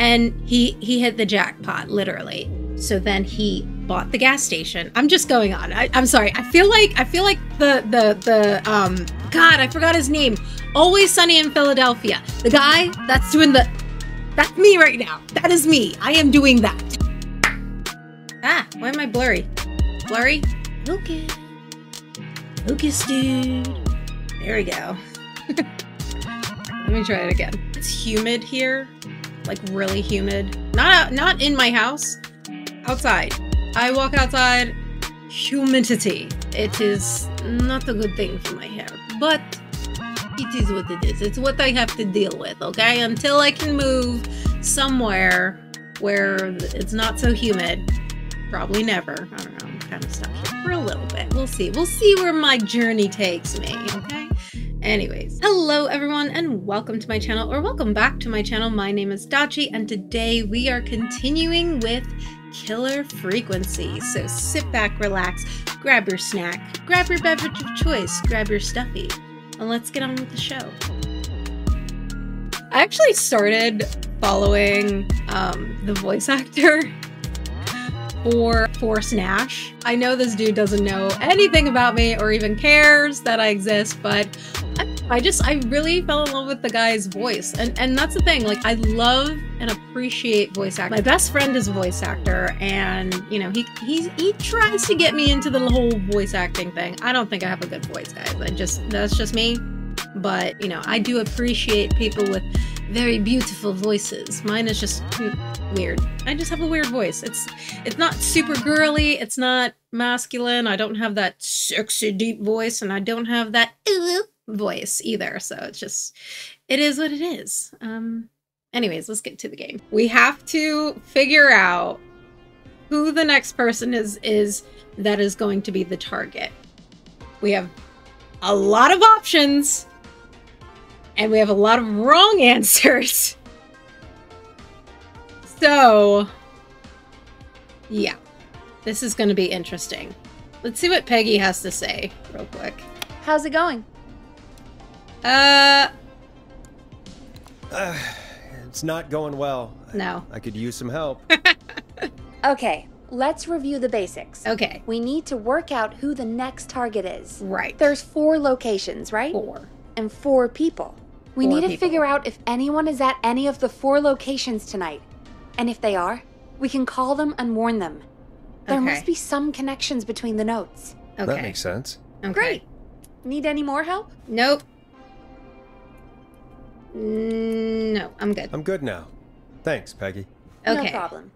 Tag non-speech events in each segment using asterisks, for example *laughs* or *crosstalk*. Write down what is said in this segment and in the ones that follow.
and he he hit the jackpot literally. So then he bought the gas station. I'm just going on. I, am sorry. I feel like I feel like the the the um God, I forgot his name. Always Sunny in Philadelphia. The guy that's doing the that's me right now. That is me. I am doing that. Ah, why am I blurry? Blurry? Okay. Focus, dude. There we go. *laughs* Let me try it again. It's humid here, like really humid. Not not in my house, outside. I walk outside, humidity. It is not a good thing for my hair, but it is what it is. It's what I have to deal with, okay? Until I can move somewhere where it's not so humid. Probably never. I don't know. I'm kind of stuck here for a little bit. We'll see. We'll see where my journey takes me, okay? Anyways, hello everyone and welcome to my channel or welcome back to my channel. My name is Dodgii and today we are continuing with Killer Frequency. So sit back, relax, grab your snack, grab your beverage of choice, grab your stuffy, and let's get on with the show. I actually started following um, the voice actor *laughs* for Forrest Nash. I know this dude doesn't know anything about me or even cares that I exist, but I, just I really fell in love with the guy's voice. And and that's the thing, like I love and appreciate voice acting. My best friend is a voice actor and you know, he he he tries to get me into the whole voice acting thing. I don't think I have a good voice, guys. I just that's just me. But, you know, I do appreciate people with very beautiful voices. Mine is just hmm, weird. I just have a weird voice. It's it's not super girly, it's not masculine. I don't have that sexy deep voice and I don't have that voice either. So it's just it is what it is. Um anyways, let's get to the game. We have to figure out who the next person is is that is going to be the target. We have a lot of options and we have a lot of wrong *laughs* answers. So, yeah, this is going to be interesting. Let's see what Peggy has to say real quick. How's it going? Uh, uh *sighs* it's not going well. No. I, I could use some help. *laughs* okay, let's review the basics. Okay. We need to work out who the next target is. Right. There's four locations, right? Four. And four people. We four need to people. figure out if anyone is at any of the four locations tonight. And if they are, we can call them and warn them. There okay. must be some connections between the notes. Okay. That makes sense. Okay. Great. Need any more help? Nope. No, I'm good. I'm good now. Thanks, Peggy. Okay. No problem.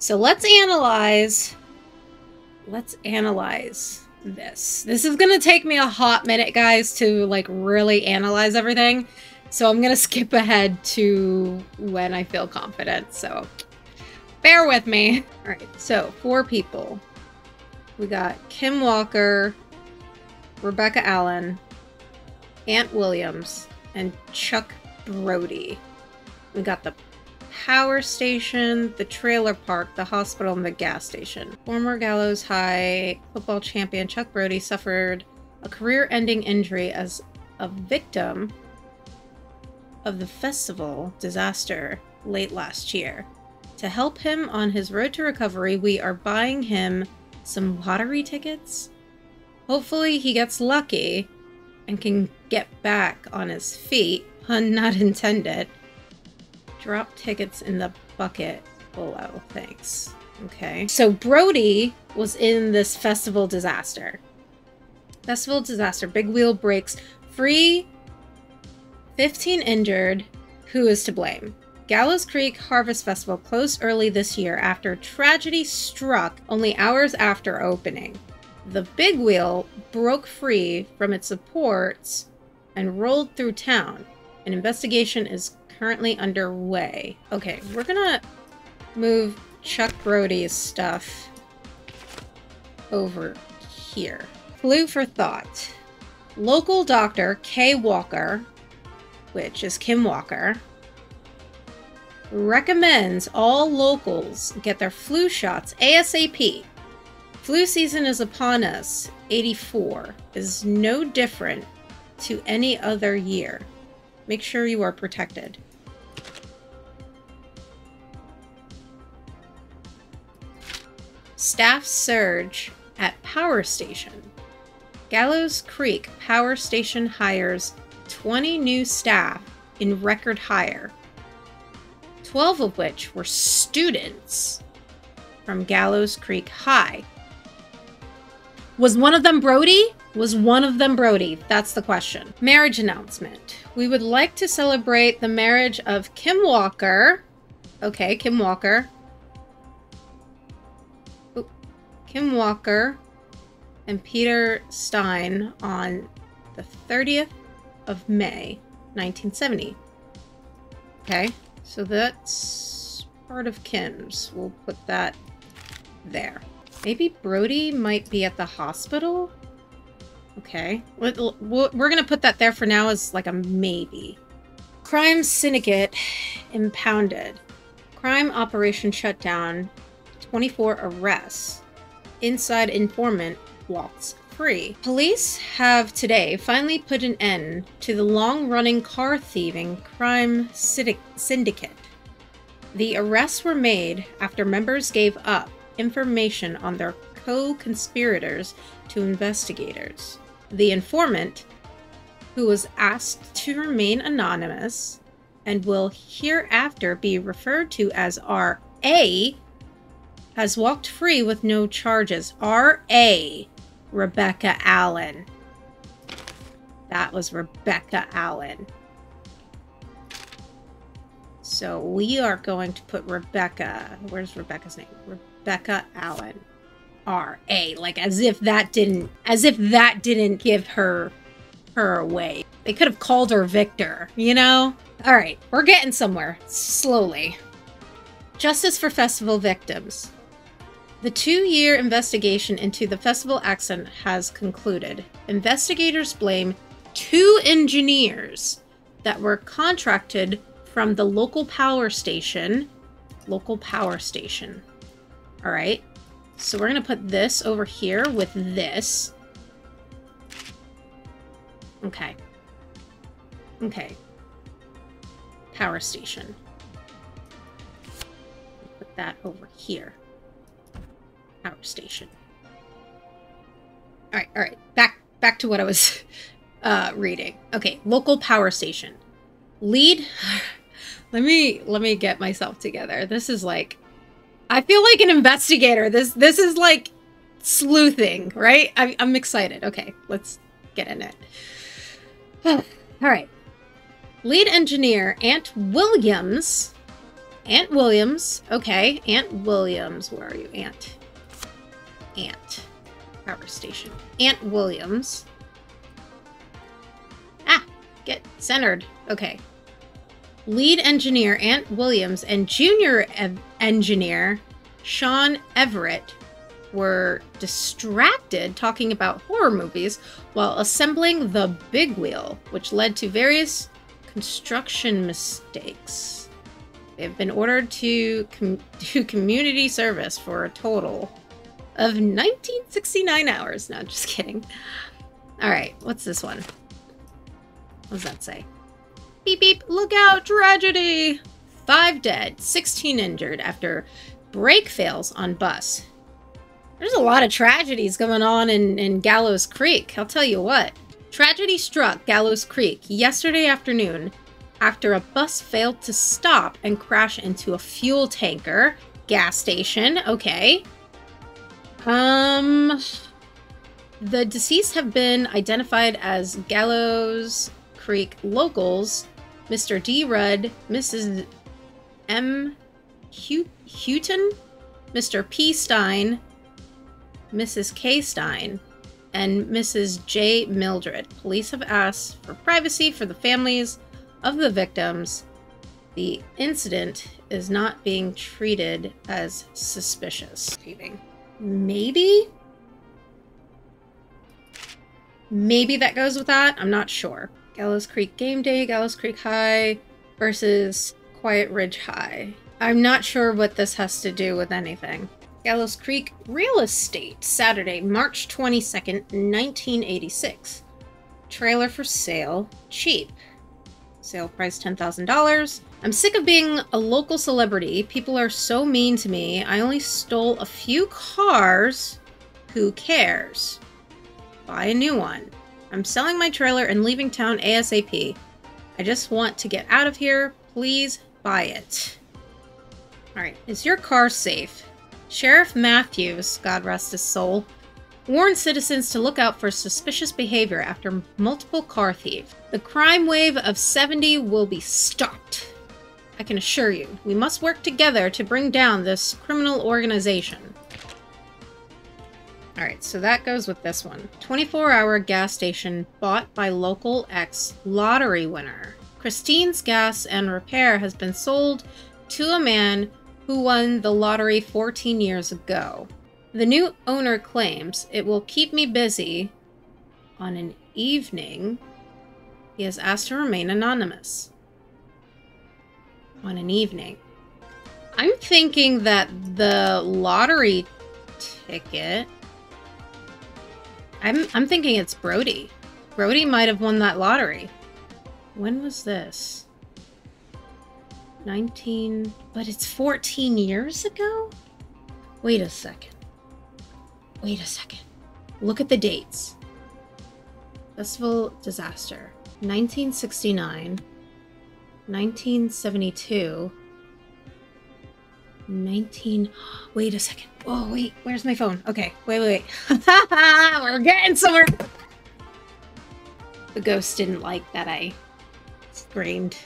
So let's analyze. Let's analyze this. This is gonna take me a hot minute, guys, to like really analyze everything. So I'm gonna *laughs* skip ahead to when I feel confident. So bear with me. All right, so four people. We got Kim Walker, Rebecca Allen, Ant Williams, and Chuck Brody. We got the power station, the trailer park, the hospital, and the gas station. Former Gallows High football champion Chuck Brody suffered a career ending injury as a victim of the festival disaster late last year. To help him on his road to recovery, we are buying him some lottery tickets. Hopefully, he gets lucky and can get back on his feet, pun *laughs* not intended. Drop tickets in the bucket below, thanks. Okay, so Brody was in this festival disaster. Festival disaster, big wheel breaks, free 15 injured. Who is to blame? Gallows Creek Harvest Festival closed early this year after tragedy struck only hours after opening. The big wheel broke free from its supports and rolled through town. An investigation is currently underway. Okay, we're gonna move Chuck Brody's stuff over here. Clue for thought. Local doctor Kay Walker which is Kim Walker, recommends all locals get their flu shots ASAP. Flu season is upon us. 84 is no different to any other year. Make sure you are protected. Staff surge at power station. Gallows Creek Power Station hires 20 new staff in record hire, 12 of which were students from Gallows Creek High. Was one of them Brody? Was one of them Brody? That's the question. Marriage announcement. We would like to celebrate the marriage of Kim Walker. Okay, Kim Walker. Oop. Kim Walker and Peter Stein on the 30th of May, 1970. Okay, so that's part of Kim's. We'll put that there. Maybe Brody might be at the hospital? Okay, we're going to put that there for now as like a maybe. Crime Syndicate impounded. Crime operation shut down. 24 arrests. Inside informant walks free. Police have today finally put an end to the long running car thieving crime syndicate. The arrests were made after members gave up information on their co conspirators to investigators. The informant, who was asked to remain anonymous and will hereafter be referred to as R.A., has walked free with no charges. R.A. Rebecca Allen. That was Rebecca Allen. So we are going to put Rebecca. Where's Rebecca's name? Rebecca Allen. R A. Like as if that didn't as if that didn't give her her away. They could have called her Victor, you know? Alright, we're getting somewhere. Slowly. Justice for festival victims. The two-year investigation into the festival accident has concluded. Investigators blame two engineers that were contracted from the local power station. Local power station. All right. So we're going to put this over here with this. Okay. Okay. Power station. Put that over here power station. All right, all right. Back back to what I was *laughs* uh, reading. Okay, local power station. Lead. *sighs* let me let me get myself together. This is like, I feel like an investigator. This this is like sleuthing, right? I'm, I'm excited. Okay, let's get in it. *sighs* all right. Lead engineer Ant Williams. Ant Williams. Okay, Ant Williams. Where are you, Ant? Ant. Power station. Ant Williams. Ah! Get centered. Okay. Lead engineer Ant Williams and junior ev engineer Sean Everett were distracted talking about horror movies while assembling the big wheel, which led to various construction mistakes. They've been ordered to com *laughs* do community service for a total of 1969 hours. No, just kidding. All right, what's this one? What does that say? Beep beep, look out, tragedy! Five dead, 16 injured after brake fails on bus. There's a lot of tragedies going on in, in Gallows Creek, I'll tell you what. Tragedy struck Gallows Creek yesterday afternoon after a bus failed to stop and crash into a fuel tanker. Gas station, okay. Um, the deceased have been identified as Gallows Creek locals, Mr. D. Rudd, Mrs. M. Houghton, Mr. P. Stein, Mrs. K. Stein, and Mrs. J. Mildred. Police have asked for privacy for the families of the victims. The incident is not being treated as suspicious. Maybe? Maybe that goes with that. I'm not sure. Gallows Creek Game Day, Gallows Creek High versus Quiet Ridge High. I'm not sure what this has to do with anything. Gallows Creek Real Estate, Saturday, March 22nd, 1986. Trailer for sale, cheap. Sale price $10,000. I'm sick of being a local celebrity. People are so mean to me. I only stole a few cars. Who cares? Buy a new one. I'm selling my trailer and leaving town ASAP. I just want to get out of here. Please buy it. Alright, is your car safe? Sheriff Matthews, God rest his soul, warned citizens to look out for suspicious behavior after multiple car thieves. The crime wave of 70 will be stopped. I can assure you, we must work together to bring down this criminal organization. Alright, so that goes with this one. 24-hour gas station bought by local ex-lottery winner. Christine's Gas and Repair has been sold to a man who won the lottery 14 years ago. The new owner claims it will keep me busy on an evening. He has asked to remain anonymous. On an evening. I'm thinking that the lottery ticket. I'm I'm thinking it's Brody. Brody might have won that lottery. When was this? 19, but it's 14 years ago? Wait a second. Wait a second. Look at the dates. Festival disaster. 1969. 1972. 19 wait a second oh wait where's my phone okay wait wait wait *laughs* we're getting somewhere the ghost didn't like that i screamed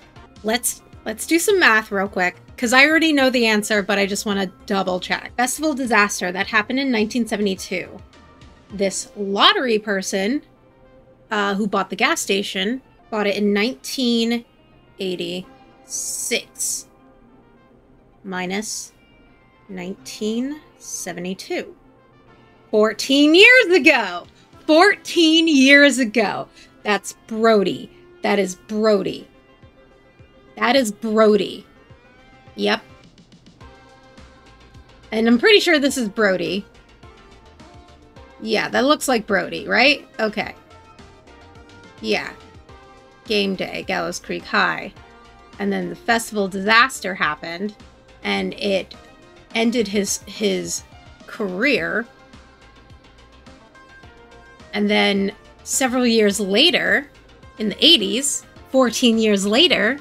let's let's do some math real quick because I already know the answer, but I just want to double check. Festival disaster that happened in 1972. This lottery person uh, who bought the gas station bought it in 1986 minus 1972. 14 years ago! 14 years ago! That's Brody. That is Brody. That is Brody. Yep. And I'm pretty sure this is Brody. Yeah, that looks like Brody, right? Okay. Yeah. Game day, Gallows Creek High. And then the festival disaster happened and it ended his his career. And then several years later, in the 80s, 14 years later,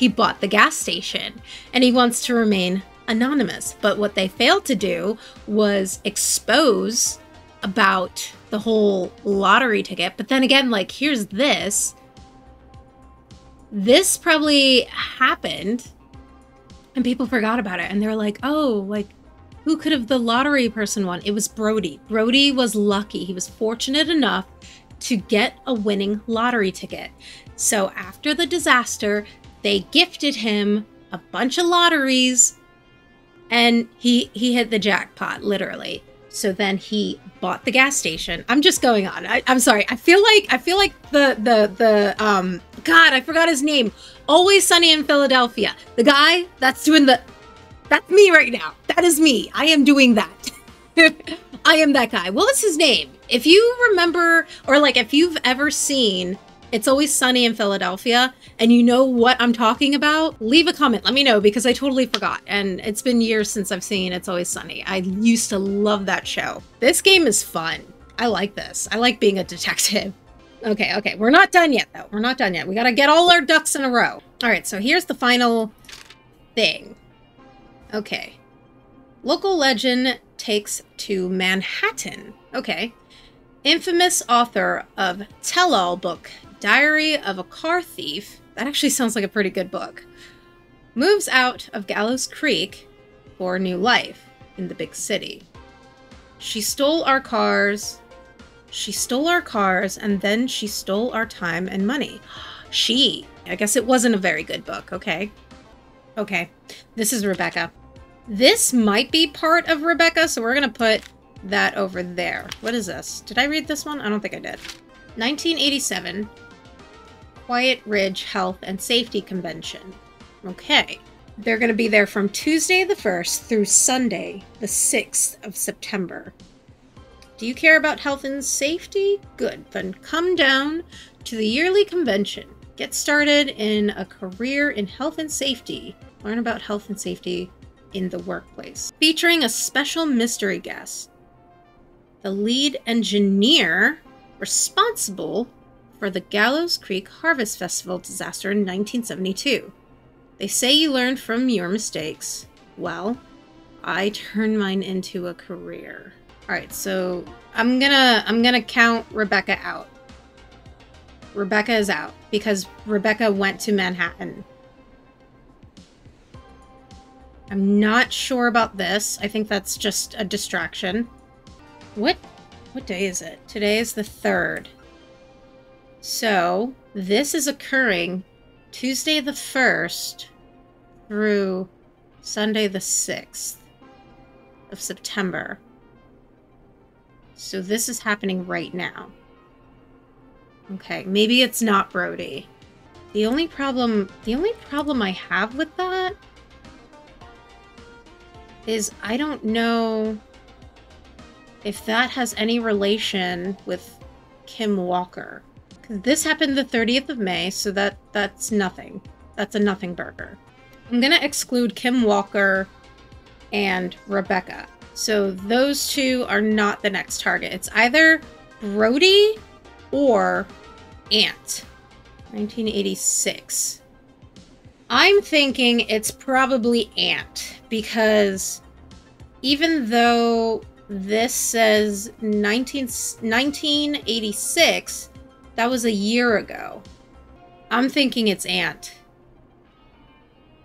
he bought the gas station and he wants to remain anonymous. But what they failed to do was expose about the whole lottery ticket. But then again, like, here's this. This probably happened and people forgot about it. And they're like, oh, like, who could have the lottery person won? It was Brody. Brody was lucky. He was fortunate enough to get a winning lottery ticket. So after the disaster, they gifted him a bunch of lotteries and he he hit the jackpot literally. So then he bought the gas station. I'm just going on. I, am sorry. I feel like i feel like the the the um god i forgot his name. Always sunny in philadelphia. The guy that's doing the that's me right now. That is me. I am doing that. *laughs* I am that guy. What was his name? If you remember or like if you've ever seen it's always sunny in Philadelphia, and you know what I'm talking about, leave a comment. Let me know because I totally forgot. And it's been years since I've seen It's Always Sunny. I used to love that show. This game is fun. I like this. I like being a detective. Okay, okay. We're not done yet, though. We're not done yet. We got to get all our ducks in a row. All right, so here's the final thing. Okay. Local legend takes to Manhattan. Okay. Infamous author of Tell All book Diary of a Car Thief, that actually sounds like a pretty good book, moves out of Gallows Creek for a new life in the big city. She stole our cars. She stole our cars and then she stole our time and money. *gasps* She. I guess it wasn't a very good book, okay? Okay. This is Rebecca. This might be part of Rebecca, so we're going to put that over there. What is this? Did I read this one? I don't think I did. 1987. Quiet Ridge Health and Safety Convention. Okay. They're going to be there from Tuesday the 1st through Sunday the 6th of September. Do you care about health and safety? Good. Then come down to the yearly convention. Get started in a career in health and safety. Learn about health and safety in the workplace. Featuring a special mystery guest. The lead engineer responsible for the Gallows Creek Harvest Festival disaster in 1972. They say you learn from your mistakes. Well, I turned mine into a career. All right, so I'm gonna I'm gonna count Rebecca out. Rebecca is out because Rebecca went to Manhattan. I'm not sure about this. I think that's just a distraction. What what day is it? Today is the 3rd. So, this is occurring Tuesday the 1st through Sunday the 6th of September. So this is happening right now. Okay, maybe it's not Brody. The only problem the only problem I have with that is I don't know if that has any relation with Kim Walker. This happened the 30th of May, so that that's nothing. That's a nothing burger. I'm going to exclude Kim Walker and Rebecca. So those two are not the next target. It's either Brody or Ant. 1986. I'm thinking it's probably Ant because even though this says 19, 1986, that was a year ago. I'm thinking it's Ant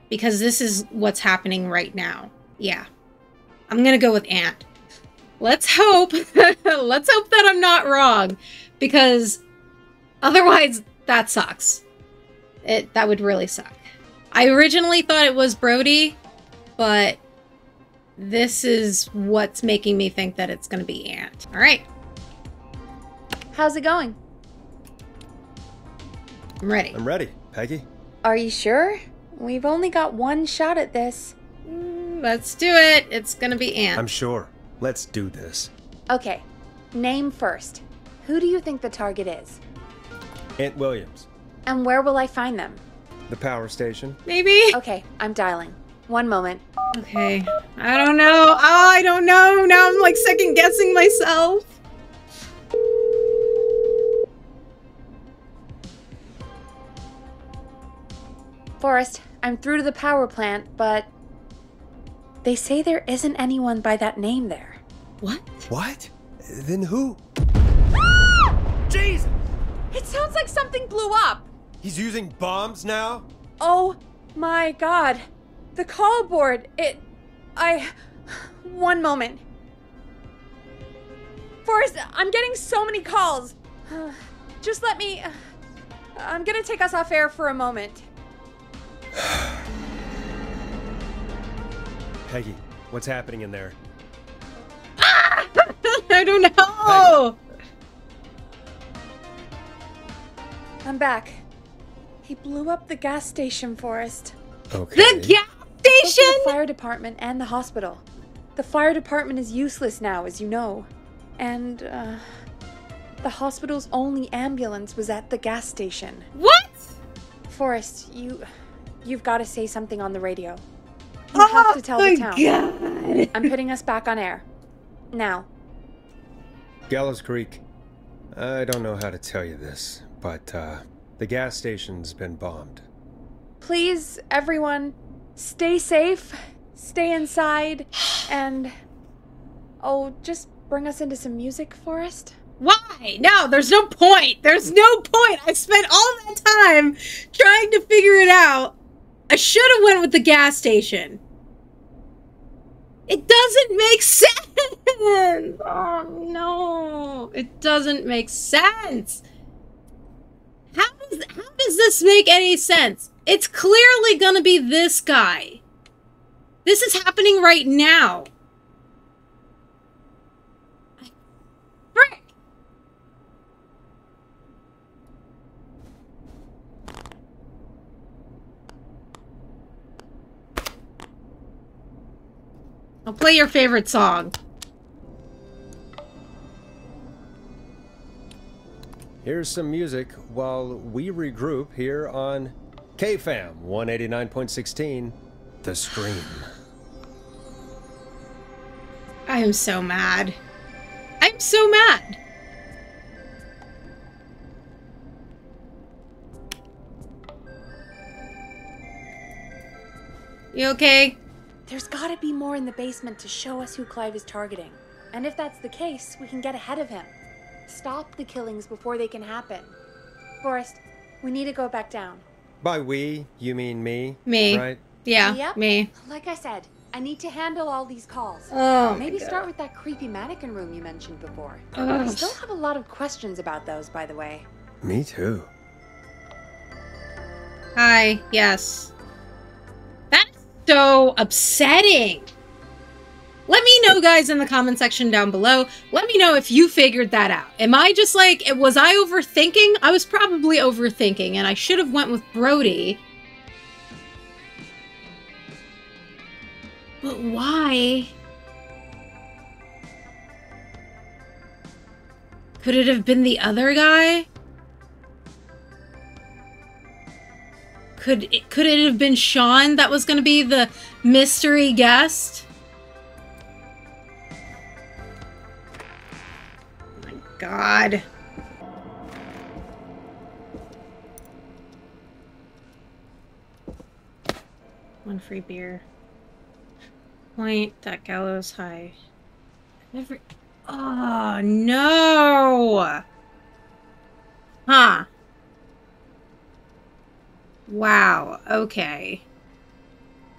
because this is what's happening right now. Yeah. I'm gonna go with Ant. Let's hope. *laughs* let's hope that I'm not wrong. Because otherwise, that sucks. It that would really suck. I originally thought it was Brody, but this is what's making me think that it's gonna be Ant. Alright. How's it going? I'm ready. I'm ready, Peggy. Are you sure? We've only got one shot at this. Mm, let's do it. It's gonna be Ant. I'm sure. Let's do this. Okay. Name first. Who do you think the target is? Ant Williams. And where will I find them? The power station. Maybe? Okay, I'm dialing. One moment. Okay. I don't know. Oh, I don't know. Now I'm like second guessing myself. Forrest, I'm through to the power plant, but they say there isn't anyone by that name there. What? What? Then who? Ah! Jesus! It sounds like something blew up. He's using bombs now? Oh my god. The call board. It. I. One moment. Forrest, I'm getting so many calls. *sighs* Just let me. I'm gonna take us off air for a moment. *sighs* Peggy, what's happening in there? *laughs* I don't know. I'm back. He blew up the gas station, Forrest. Okay. The gas station? The fire department and the hospital. The fire department is useless now, as you know. And, uh, the hospital's only ambulance was at the gas station. What? Forrest, you. You've got to say something on the radio. You oh have to tell the town. God. I'm putting us back on air. Now. Gallows Creek. I don't know how to tell you this, but uh, the gas station's been bombed. Please, everyone, stay safe, stay inside, *sighs* and. Oh, just bring us into some music, Forrest? Why? No, there's no point. There's no point. I spent all that time trying to figure it out. I should have went with the gas station. It doesn't make sense. *laughs* Oh no, it doesn't make sense. How does how does this make any sense? It's clearly gonna be this guy. This is happening right now. I'll play your favorite song. here's some music while we regroup here on KFAM 189.16 The Scream. I am so mad. I'm so mad. You okay? There's gotta be more in the basement to show us who Clive is targeting. And if that's the case, we can get ahead of him. Stop the killings before they can happen. Forrest, we need to go back down. By we, you mean me? Me. Right? Yeah, yep. me. Like I said, I need to handle all these calls. Oh, Maybe start with that creepy mannequin room you mentioned before. Oh, Ugh. I still have a lot of questions about those, by the way. Me too. Hi, yes. So upsetting. Let me know, guys, in the comment section down below. Let me know if you figured that out. Am I just like, was I overthinking? I was probably overthinking, and I should have went with Brody. But why? Could it have been the other guy? Could it, could it have been Sean that was going to be the mystery guest? Oh my god. One free beer. Point that gallows high. Never. Oh ah, no! Huh. Wow, okay.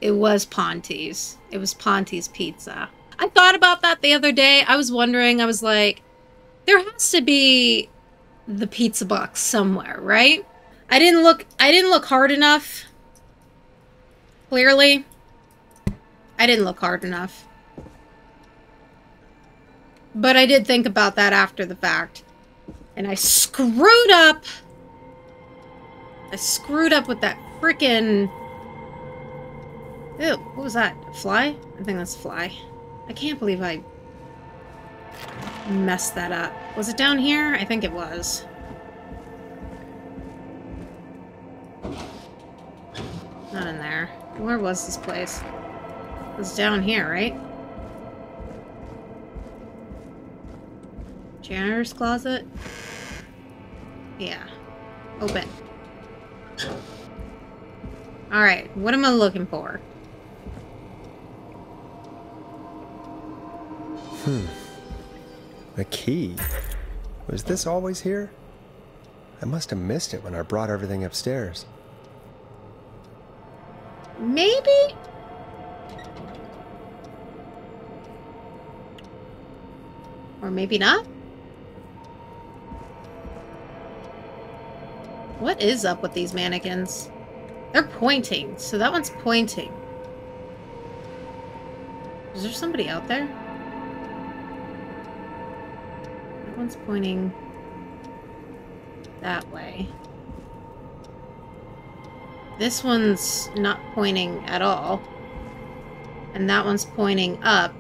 It was Ponty's. It was Ponty's Pizza. I thought about that the other day. I was wondering, I was like, there has to be the pizza box somewhere, right? I didn't look I didn't look hard enough. Clearly. I didn't look hard enough. But I did think about that after the fact. And I screwed up I screwed up with that freaking. Ew, what was that? A fly? I think that's fly. I can't believe I messed that up. Was it down here? I think it was. Not in there. Where was this place? It was down here, right? Janitor's closet? Yeah. Open. Alright, what am I looking for? Hmm. A key. Was this always here? I must have missed it when I brought everything upstairs. Maybe? Or maybe not? What is up with these mannequins? They're pointing, so that one's pointing. Is there somebody out there? That one's pointing that way. This one's not pointing at all. And that one's pointing up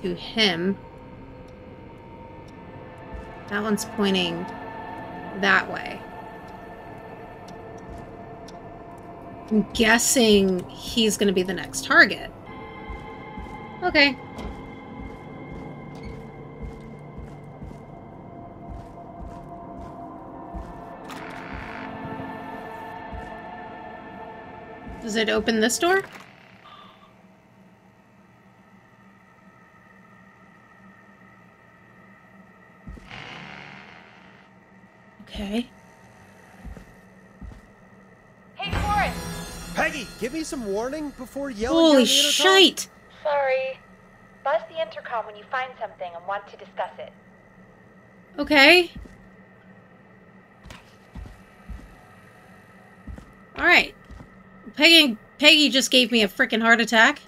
to him. That one's pointing that way. I'm guessing he's going to be the next target. Okay. Does it open this door? Okay. Forrest! Peggy, give me some warning before yelling Holy down the intercom. shite! Sorry. Buzz the intercom when you find something and want to discuss it. Okay. Alright. Peggy Peggy just gave me a freaking heart attack.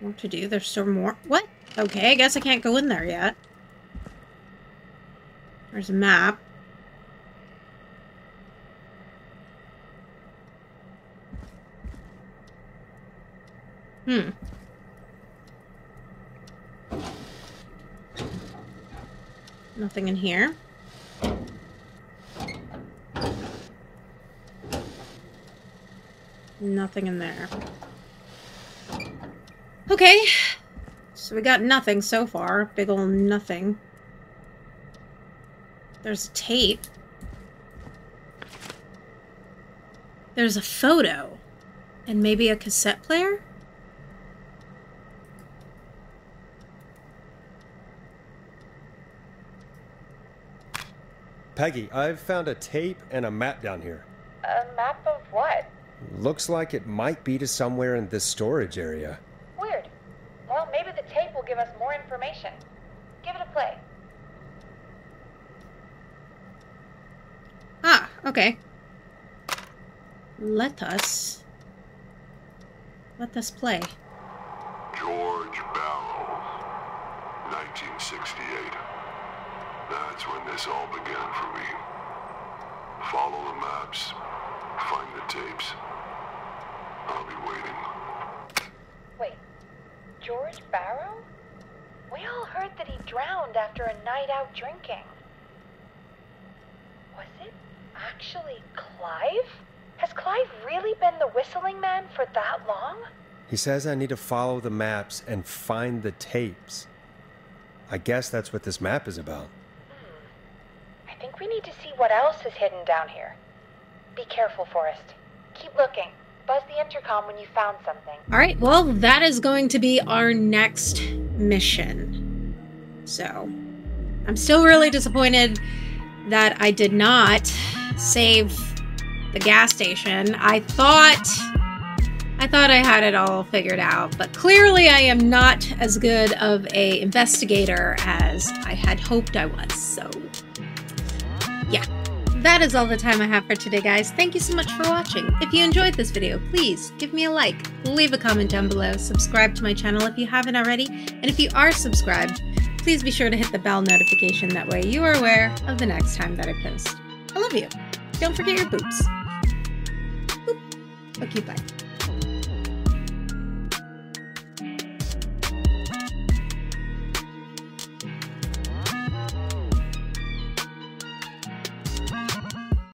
What to do? There's still more. What? Okay, I guess I can't go in there yet. There's a map. Hmm. Nothing in here. Nothing in there. Okay. So we got nothing so far. Big ol' nothing. There's a tape. There's a photo. And maybe a cassette player? Peggy, I've found a tape and a map down here. A map of what? Looks like it might be to somewhere in this storage area. Weird. Well, maybe the tape will give us more information. Give it a play. Ah, okay. Let us... Let us play. George Barrow, 1968. That's when this all began for me. Follow the maps, find the tapes. I'll be waiting. Wait, George Barrow? We all heard that he drowned after a night out drinking. Was it actually Clive? Has Clive really been the whistling man for that long? He says I need to follow the maps and find the tapes. I guess that's what this map is about. Think we need to see what else is hidden down here. Be careful, Forrest. Keep looking. Buzz the intercom when you found something. All right, well, that is going to be our next mission. So, I'm still really disappointed that I did not save the gas station. I thought I thought I had it all figured out, but clearly I am not as good of a investigator as I had hoped I was. So. That is all the time I have for today, guys. Thank you so much for watching. If you enjoyed this video, please give me a like, leave a comment down below, subscribe to my channel if you haven't already, and if you are subscribed, please be sure to hit the bell notification. That way you are aware of the next time that I post. I love you. Don't forget your boops. Boop. Okay, bye.